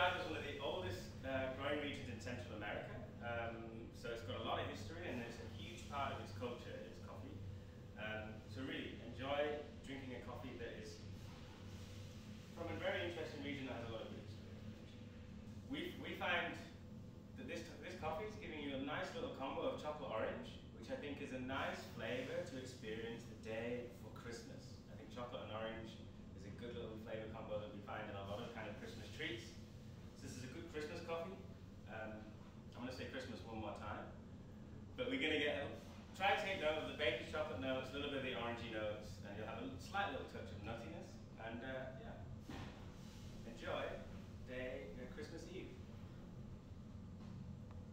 Colorado is one of the oldest uh, growing regions in Central America, um, so it's got a lot of history and it's a huge part of its culture is coffee. Um, so really, enjoy drinking a coffee that is from a very interesting region that has a lot of roots. We, we find that this, this coffee is giving you a nice little combo of chocolate orange, which I think is a nice try to take note of the baby chocolate notes, a little bit of the orangey notes, and you'll have a slight little touch of